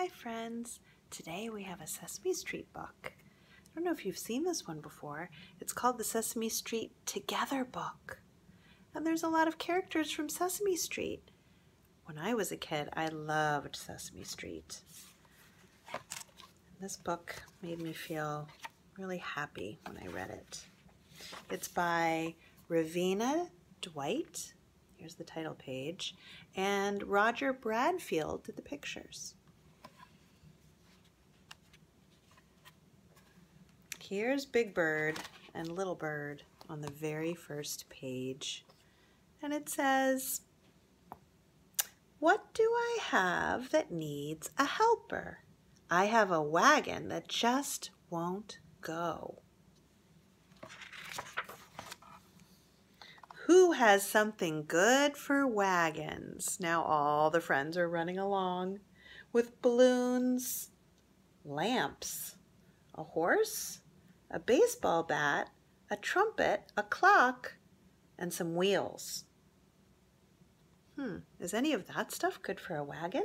Hi friends! Today we have a Sesame Street book. I don't know if you've seen this one before. It's called the Sesame Street Together book. And there's a lot of characters from Sesame Street. When I was a kid, I loved Sesame Street. This book made me feel really happy when I read it. It's by Revena Dwight. Here's the title page. And Roger Bradfield did the pictures. Here's Big Bird and Little Bird on the very first page. And it says, What do I have that needs a helper? I have a wagon that just won't go. Who has something good for wagons? Now all the friends are running along with balloons, lamps, a horse, a baseball bat, a trumpet, a clock, and some wheels. Hmm, is any of that stuff good for a wagon?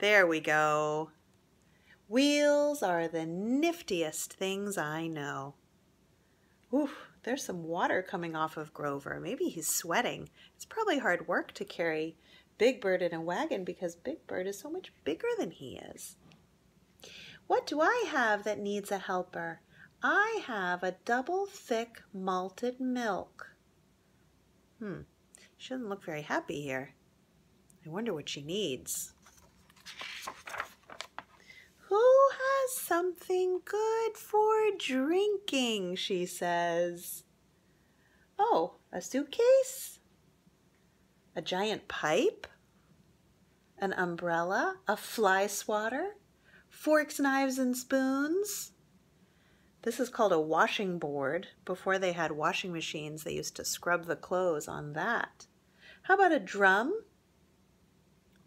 There we go. Wheels are the niftiest things I know. Oof, there's some water coming off of Grover. Maybe he's sweating. It's probably hard work to carry Big Bird in a wagon because Big Bird is so much bigger than he is. What do I have that needs a helper? I have a double thick malted milk. Hmm, she doesn't look very happy here. I wonder what she needs. Who has something good for drinking, she says. Oh, a suitcase? A giant pipe? An umbrella? A fly swatter? Forks, knives, and spoons. This is called a washing board. Before they had washing machines, they used to scrub the clothes on that. How about a drum?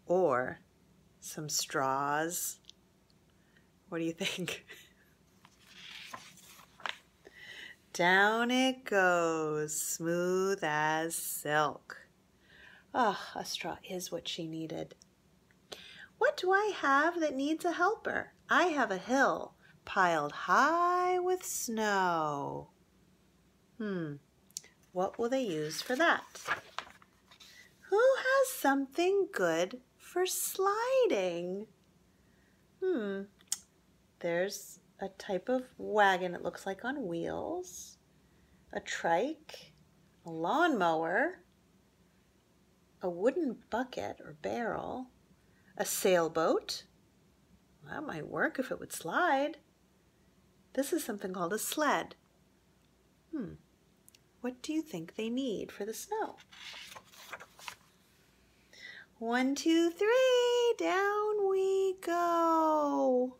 Or some straws? What do you think? Down it goes, smooth as silk. Ah, oh, a straw is what she needed. What do I have that needs a helper? I have a hill piled high with snow. Hmm, what will they use for that? Who has something good for sliding? Hmm, there's a type of wagon it looks like on wheels, a trike, a lawnmower, a wooden bucket or barrel, a sailboat. That might work if it would slide. This is something called a sled. Hmm. What do you think they need for the snow? One, two, three, down we go.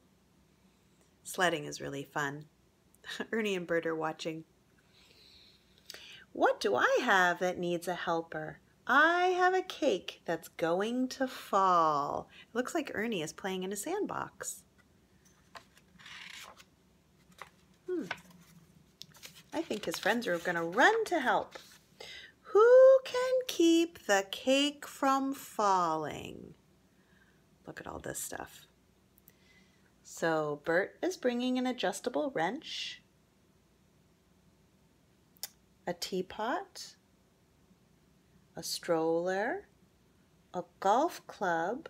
Sledding is really fun. Ernie and Bert are watching. What do I have that needs a helper? I have a cake that's going to fall. It looks like Ernie is playing in a sandbox. Hmm. I think his friends are going to run to help. Who can keep the cake from falling? Look at all this stuff. So Bert is bringing an adjustable wrench, a teapot, a stroller, a golf club,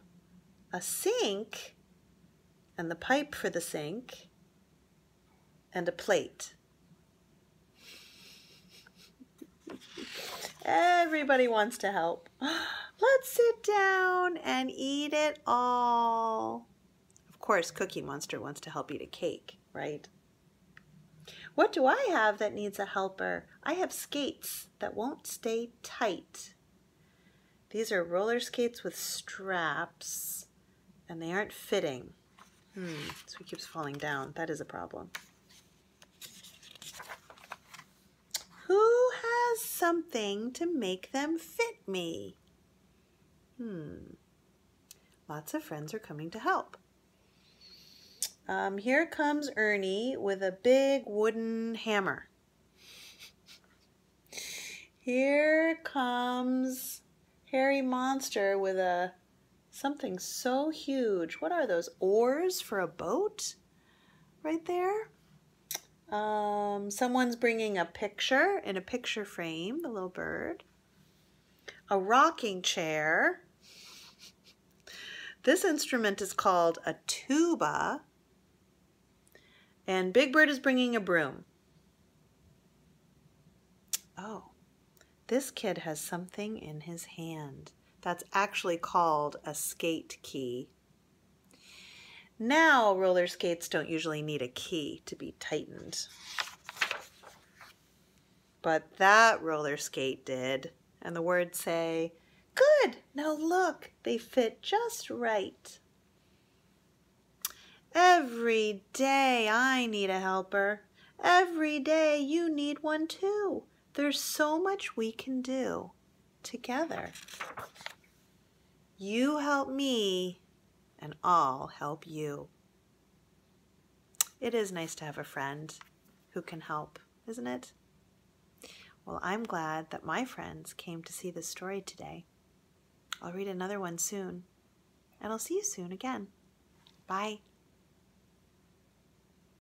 a sink, and the pipe for the sink, and a plate. Everybody wants to help. Let's sit down and eat it all. Of course, Cookie Monster wants to help eat a cake, right? What do I have that needs a helper? I have skates that won't stay tight. These are roller skates with straps, and they aren't fitting. Hmm, so he keeps falling down. That is a problem. Who has something to make them fit me? Hmm. Lots of friends are coming to help. Um, here comes Ernie with a big wooden hammer. Here comes hairy monster with a something so huge. What are those oars for a boat? Right there. Um, someone's bringing a picture in a picture frame, the little bird. A rocking chair. This instrument is called a tuba. And Big Bird is bringing a broom. Oh, this kid has something in his hand. That's actually called a skate key. Now, roller skates don't usually need a key to be tightened. But that roller skate did. And the words say, Good, now look, they fit just right. Every day I need a helper. Every day you need one too. There's so much we can do together. You help me, and I'll help you. It is nice to have a friend who can help, isn't it? Well, I'm glad that my friends came to see this story today. I'll read another one soon, and I'll see you soon again. Bye.